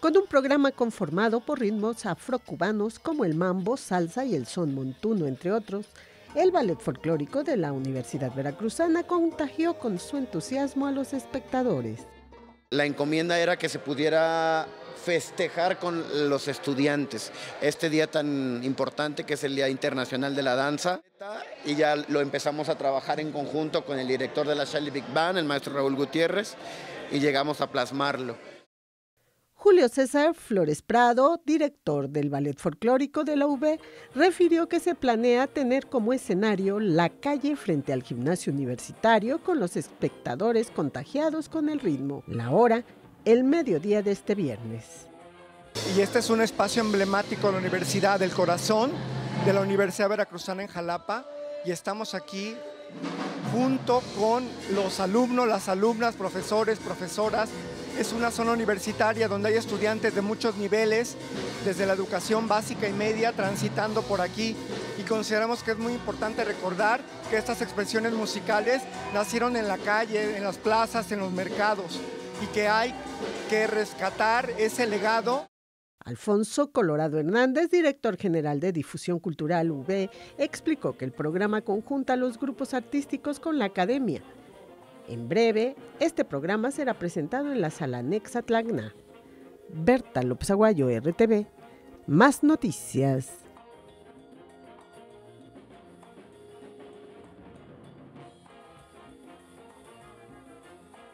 con un programa conformado por ritmos afrocubanos como el mambo, salsa y el son montuno, entre otros. El ballet folclórico de la Universidad Veracruzana contagió con su entusiasmo a los espectadores. La encomienda era que se pudiera festejar con los estudiantes este día tan importante que es el Día Internacional de la Danza y ya lo empezamos a trabajar en conjunto con el director de la Charlie Big Band, el maestro Raúl Gutiérrez, y llegamos a plasmarlo. Julio César Flores Prado, director del Ballet Folclórico de la UB, refirió que se planea tener como escenario la calle frente al gimnasio universitario con los espectadores contagiados con el ritmo. La hora, el mediodía de este viernes. Y este es un espacio emblemático de la Universidad del Corazón, de la Universidad Veracruzana en Jalapa, y estamos aquí junto con los alumnos, las alumnas, profesores, profesoras es una zona universitaria donde hay estudiantes de muchos niveles, desde la educación básica y media, transitando por aquí. Y consideramos que es muy importante recordar que estas expresiones musicales nacieron en la calle, en las plazas, en los mercados, y que hay que rescatar ese legado. Alfonso Colorado Hernández, director general de Difusión Cultural UB, explicó que el programa conjunta los grupos artísticos con la academia en breve, este programa será presentado en la sala Nexa Tlagna. Berta López Aguayo, RTV. Más noticias.